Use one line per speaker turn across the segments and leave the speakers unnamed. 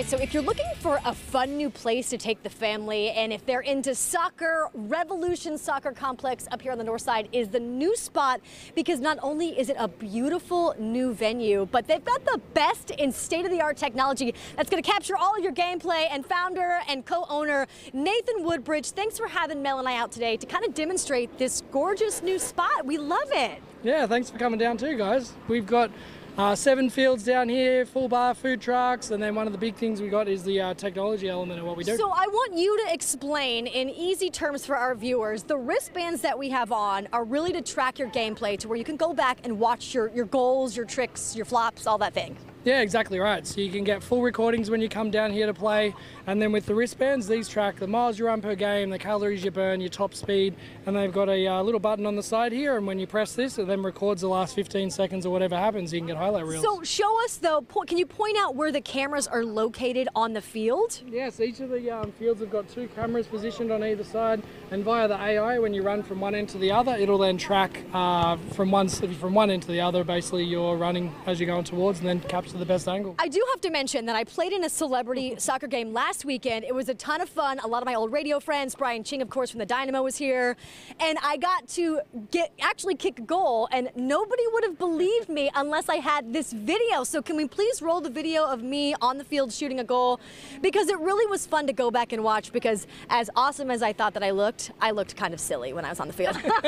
right, so if you're looking for a fun new place to take the family, and if they're into soccer, Revolution Soccer Complex up here on the north side is the new spot because not only is it a beautiful new venue, but they've got the best in state of the art technology that's going to capture all of your gameplay. And founder and co owner Nathan Woodbridge, thanks for having Mel and I out today to kind of demonstrate this gorgeous new spot. We love it.
Yeah, thanks for coming down too, guys. We've got uh, seven fields down here, full bar food trucks, and then one of the big things we got is the uh, technology element of what we do.
So I want you to explain in easy terms for our viewers, the wristbands that we have on are really to track your gameplay to where you can go back and watch your, your goals, your tricks, your flops, all that thing.
Yeah, exactly right. So you can get full recordings when you come down here to play, and then with the wristbands, these track the miles you run per game, the calories you burn, your top speed, and they've got a uh, little button on the side here, and when you press this, it then records the last 15 seconds or whatever happens. You can get highlight reels.
So show us though. Can you point out where the cameras are located on the field?
Yes, each of the um, fields have got two cameras positioned on either side, and via the AI, when you run from one end to the other, it'll then track uh, from one from one end to the other. Basically, you're running as you're going towards, and then capture the best angle.
I do have to mention that I played in a celebrity soccer game last weekend. It was a ton of fun. A lot of my old radio friends, Brian Ching, of course, from the Dynamo, was here, and I got to get actually kick a goal, and nobody would have believed me unless I had this video. So can we please roll the video of me on the field shooting a goal? Because it really was fun to go back and watch. Because as awesome as I thought that I looked, I looked kind of silly when I was on the field.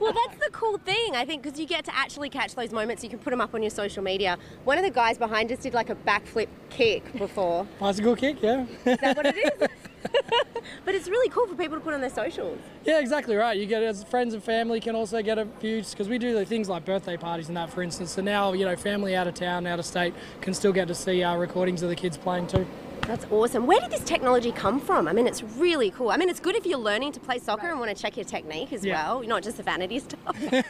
well, that's the cool thing, I think, because you get to actually catch those moments. You can put them up on your social media. One of the guys behind us did like a backflip kick before.
Bicycle kick, yeah.
Is that what it is? but it's really cool for people to put on their socials.
Yeah, exactly right. You get as friends and family can also get a few because we do the things like birthday parties and that, for instance. So now you know, family out of town, out of state, can still get to see our recordings of the kids playing too.
That's awesome. Where did this technology come from? I mean, it's really cool. I mean, it's good if you're learning to play soccer and want to check your technique as
Yeah.
well, not just the vanity stuff.
yeah,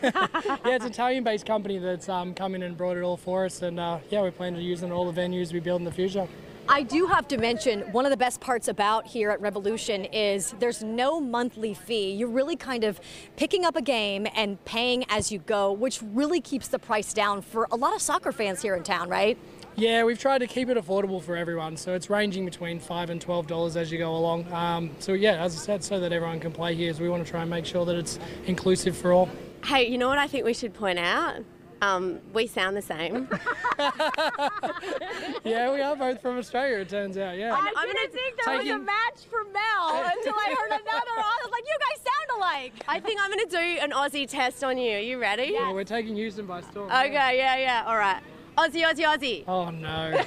it's an Italian-based company that's um, come in and brought it all for us, and uh, yeah, we plan to use it in all the venues we build in the future.
I do have to mention one of the best parts about here at Revolution is there's no monthly fee. You're really kind of picking up a game and paying as you go, which really keeps the price down for a lot of soccer fans here in town, right?
Yeah, we've tried to keep it affordable for everyone, so it's ranging between five and twelve dollars as you go along. Um, so yeah, as I said, so that everyone can play here, so we want to try and make sure that it's inclusive for all.
hey, you know what I think we should point out? Um, we sound the same.
Yeah, we are both from Australia. It turns out. Yeah.
I'm gonna
think
there was a
match for Mel until I heard another. I was like, you guys sound alike.
I think I'm gonna do an Aussie test on you. Are you ready?
Well, we're taking Houston by storm.
Okay, yeah, yeah. All right. Aussie, Aussie, Aussie.
Oh no.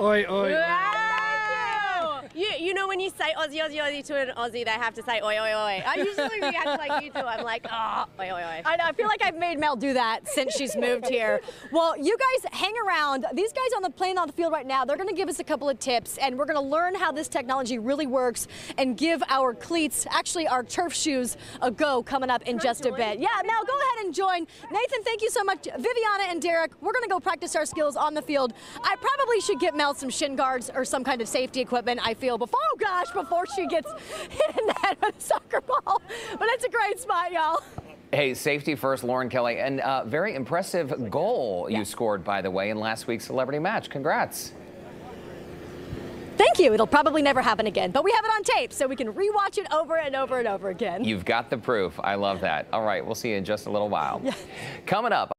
oi, oi. oi.
You, you know when you say Aussie, Aussie, Aussie to an Aussie, they have to say oi, oi, oi. I usually react like you do. I'm like, oh, oi, oi, oi.
I know. I feel like I've made Mel do that since she's moved here. Well, you guys hang around. These guys on the plane on the field right now, they're going to give us a couple of tips, and we're going to learn how this technology really works and give our cleats, actually our turf shoes, a go coming up in just a bit. Yeah, Mel, go ahead and join. Nathan, thank you so much. Viviana and Derek, we're going to go practice our skills on the field. I probably should get Mel some shin guards or some kind of safety equipment. I feel before, oh gosh, before she gets hit in the head with a soccer ball. But it's a great spot, y'all.
Hey, safety first, Lauren Kelly, and uh, very impressive goal you scored, by the way, in last week's celebrity match. Congrats.
Thank you. It'll probably never happen again, but we have it on tape, so we can rewatch it over and over and over again.
You've got the proof. I love that. All right, we'll see you in just a little while. Coming up.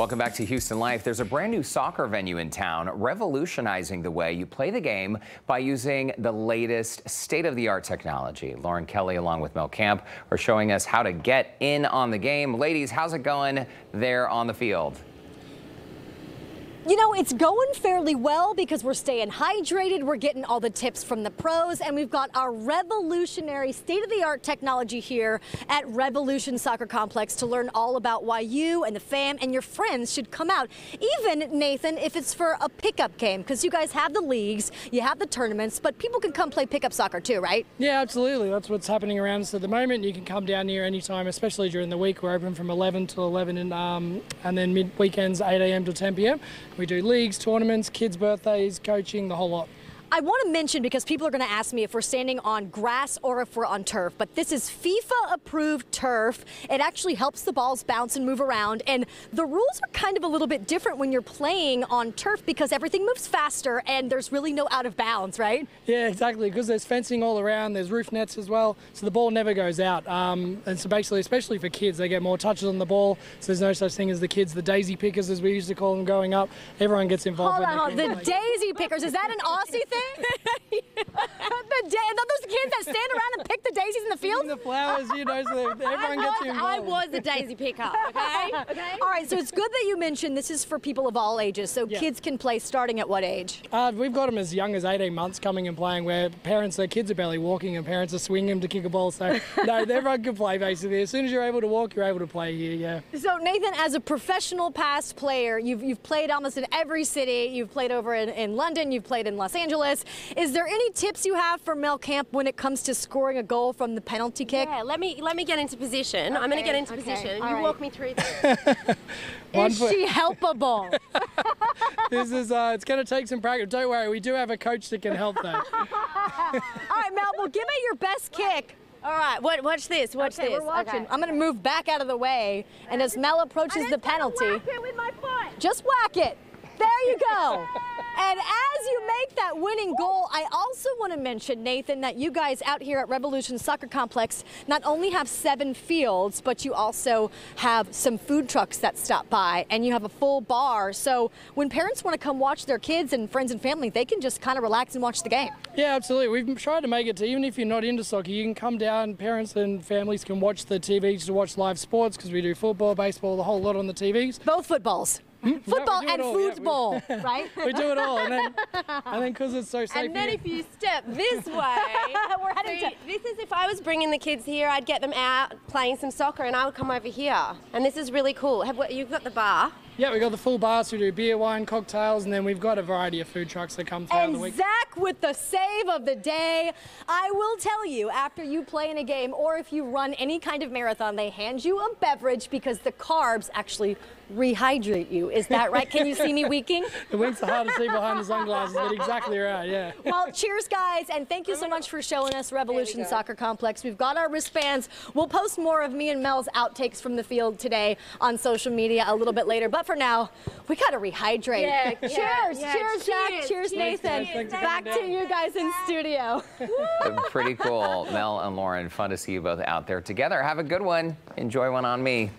Welcome back to Houston Life. There's a brand new soccer venue in town revolutionizing the way you play the game by using the latest state of the art technology. Lauren Kelly, along with Mel Camp, are showing us how to get in on the game. Ladies, how's it going there on the field?
You know, it's going fairly well because we're staying hydrated, we're getting all the tips from the pros, and we've got our revolutionary state of the art technology here at Revolution Soccer Complex to learn all about why you and the fam and your friends should come out. Even, Nathan, if it's for a pickup game, because you guys have the leagues, you have the tournaments, but people can come play pickup soccer too, right?
Yeah, absolutely. That's what's happening around us at the moment. You can come down here anytime, especially during the week. We're open from 11 till 11, and, um, and then mid weekends 8 a.m. to 10 p.m. We do leagues, tournaments, kids' birthdays, coaching, the whole lot.
I want to mention because people are going to ask me if we're standing on grass or if we're on turf, but this is FIFA approved turf. It actually helps the balls bounce and move around. And the rules are kind of a little bit different when you're playing on turf because everything moves faster and there's really no out of bounds, right?
Yeah, exactly. Because there's fencing all around, there's roof nets as well, so the ball never goes out. Um, and so basically, especially for kids, they get more touches on the ball. So there's no such thing as the kids, the daisy pickers, as we used to call them growing up. Everyone gets involved.
Hold on,
they
hold on.
can
The daisy pickers, is that an Aussie thing? yeah the da- those kids that stand around and pick the daisies in the field?
the flowers, you know, so that everyone gets
I was,
involved.
I was a daisy picker, okay? okay?
All right, so it's good that you mentioned this is for people of all ages, so
Yeah.
kids can play starting at what age?
Uh, we've got them as young as 18 months coming and playing where parents, their kids are barely walking and parents are swinging them to kick a ball. So, no, everyone can play basically. As soon as you're able to walk, you're able to play here, yeah.
So Nathan, as a professional past player, you've, you've played almost in every city. You've played over in, in London, you've played in Los Angeles. Is there any tips you have for Mel Camp when it comes to scoring a goal from the penalty kick?
Yeah, let me let me get into position. I'm going to get into
okay,
position.
all
You
right.
walk me through this.
Is she helpable?
This is, uh, it's going to take some practice. Don't worry, we do have a coach that can help though.
All right, Mel, well, give it your best kick.
All right, watch, watch this. Watch
okay,
this.
we're watching.
Okay.
I'm going to move back out of the way, and as Mel approaches the penalty,
it with my foot.
just whack it. There you go. And as you make that winning goal, I also want to mention, Nathan, that you guys out here at Revolution Soccer Complex not only have seven fields, but you also have some food trucks that stop by and you have a full bar. So when parents want to come watch their kids and friends and family, they can just kind of relax and watch the game.
Yeah, absolutely. We've tried to make it to even if you're not into soccer, you can come down. Parents and families can watch the TVs to watch live sports because we do football, baseball, the whole lot on the TVs.
Both footballs. Football and
all, yeah,
football, right?
We do it all, and then and then because it's so safe.
And then
here-
if you step this way,
We're heading
see,
to-
this is if I was bringing the kids here, I'd get them out playing some soccer, and I would come over here. And this is really cool. Have you've got the bar.
Yeah, we got the full bar, so we do beer, wine, cocktails, and then we've got a variety of food trucks that come throughout the
And
week.
Zach with the save of the day. I will tell you, after you play in a game or if you run any kind of marathon, they hand you a beverage because the carbs actually rehydrate you. Is that right? Can you see me weaking?
The winks are hard to see behind the sunglasses, but exactly right, yeah.
Well, cheers, guys, and thank you so much for showing us Revolution Soccer Complex. We've got our wristbands. We'll post more of me and Mel's outtakes from the field today on social media a little bit later. But for now, we got to rehydrate.
Yeah,
cheers,
yeah, yeah.
cheers, Jack.
Cheers,
Cheers,
cheers,
Nathan.
Thanks for
Back to you guys in studio.
Pretty cool. Mel and Lauren, fun to see you both out there together. Have a good one. Enjoy one on me.